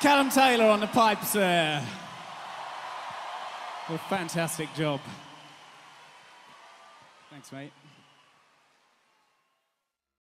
Callum Taylor on the pipes there. What a fantastic job. Thanks, mate.